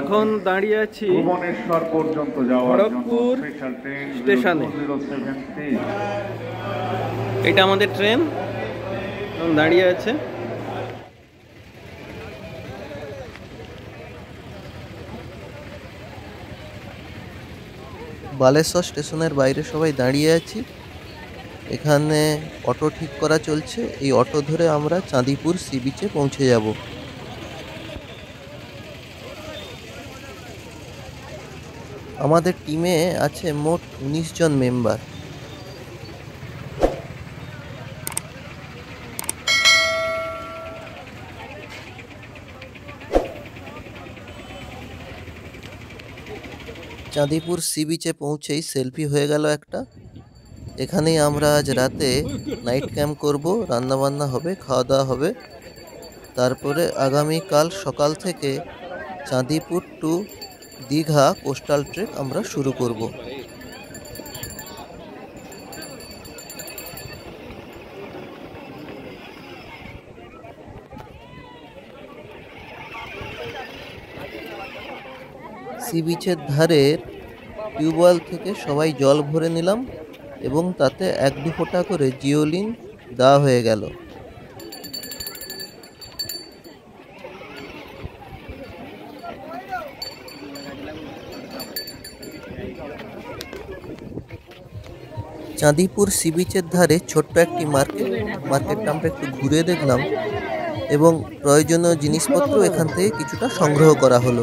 এখন দাঁড়িয়ে আছি ভুবনেশ্বর পর্যন্ত যাওয়ার খড়গপুর স্টেশনে। এটা আমাদের ট্রেন। দাঁড়িয়ে আছে। বালেশ্বর স্টেশনের বাইরে সবাই দাঁড়িয়ে আছি। এখানে অটো ঠিক করা চলছে। এই অটো ধরে আমরা চাঁদিপুর সি বিচে পৌঁছে যাব। আমাদের টিমে আছে মোট উনিশ জন মেম্বার। চাঁদিপুর সি বিচে পৌঁছেই সেলফি হয়ে গেল একটা। এখানেই আমরা আজ রাতে নাইট ক্যাম্প করব, রান্নাবান্না হবে খাওয়া দাওয়া হবে। তারপরে আগামীকাল সকাল থেকে Chandipur to Digha coastal trek আমরা শুরু করব। সি বিচের ধারের টিউবওয়েল থেকে সবাই জল ভরে নিলাম এবং তাতে এক দু ফোঁটা করে জিওলিন দেওয়া হয়ে গেল। চাঁদিপুর সি বিচের ধারে ছোট্ট একটি মার্কেট। মার্কেটটা আমরা একটু ঘুরে দেখলাম এবং প্রয়োজনীয় জিনিসপত্র এখান থেকে কিছুটা সংগ্রহ করা হলো।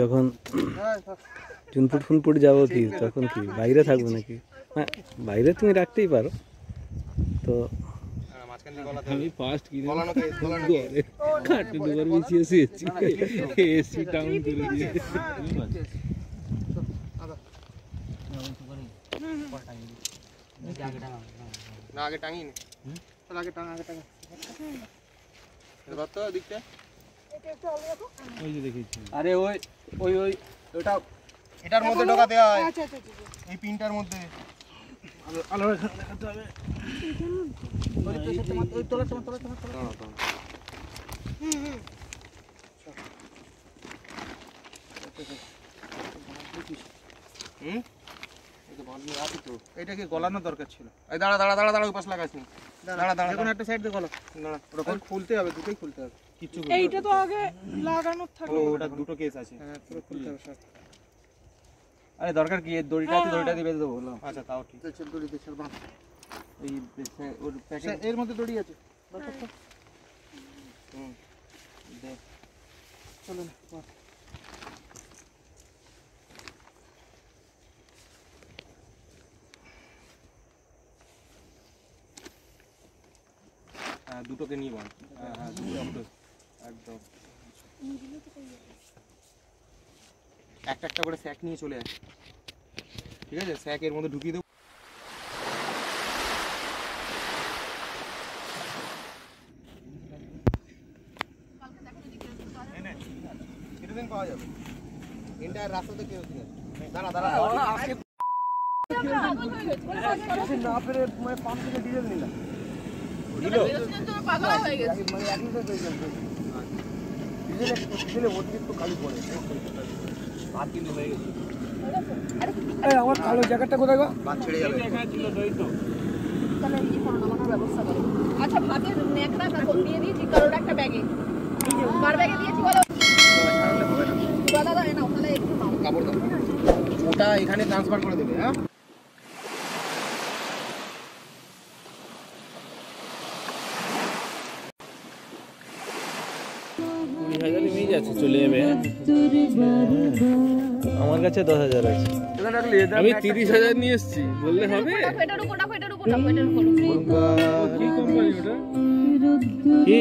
যখন চুনপুট ফুনপুট যাব কি তখন কি বাইরে থাকব নাকি? হ্যাঁ বাইরে তুমি রাখতেই পারো। তো আমি ফার্স্ট কিনে খাটে দুবার বিছিয়ে শুয়েছি। এসি ডাউন করে দিয়ে। না আগে টাঙিয়ে নে। আগে টাঙা আগে টাঙা। তো দিকটা ওই যে আরে ওই ওই ওই ওটা এটার মধ্যে ঢোকাতে হয়। এই পিনটার মধ্যে। হুম এই তো বাঁধনি আছে তো এটাকে গলানো দরকার ছিল? এই দাঁড়া দাঁড়া দাঁড়া দাঁড়া ওই পাশ লাগাস নি দাঁড়া দাঁড়া একটা সাইড দিয়ে গলো দাঁড়া ওটা খুলতে হবে দুটোই খুলতে হবে। কিছু এইটা তো আগে লাগানোর থাকে। ওটা দুটো কেস আছে। হ্যাঁ পুরো খুলতে হবে সব। আরে দরকার কি? এর দড়িটা আছে দড়িটা দিয়ে বেঁধে দেবো বলো আচ্ছা তাও ঠিক। আছে দড়ি দেশের বাঁধ। এই ওর প্যাকেট এর মধ্যে দড়ি আছে। হুম দে। চলো না হ্যাঁ দুটোকে নিয়ে বাঁধ। হ্যাঁ হ্যাঁ দুটো দুটো। একদম একটা একটা করে স্যাক নিয়ে চলে আসে ঠিক আছে স্যাকের মধ্যে ঢুকিয়ে দেবো পাওয়া যাবে এন্টায়ার রাস্তাতে কেউ দাঁড়া দাঁড়া না পেরে মানে পাম্প থেকে ডিজেল নিলাম পাগলা হয়ে গেছে মানে একই সাথে হয়ে যাবে ডিজেল ডিজেলে অতিরিক্ত খালি পড়ে। ভাত কিন্তু হয়ে গেছে। আমার কালো জ্যাকেটটা কোথায় গো? ভাত ছেড়ে যাবে। তাহলে এই কোনো নামানোর ব্যবস্থা করো। আচ্ছা ভাতের ন্যাকড়া কাপড় দিয়ে দিয়েছি কারোর একটা ব্যাগে। কার ব্যাগে দিয়েছি বলো। দাদা দাদা না। ওখানে একটু নাও কাপড় দাও। ওটা এখানে ট্রান্সফার করে দেবে হ্যাঁ? হাজার এমএইচ আছে চলে যাবে। হ্যাঁ? আমার কাছে দশ হাজার আছে। আমি তিরিশ হাজার নিয়ে এসেছি বললে হবে? কি?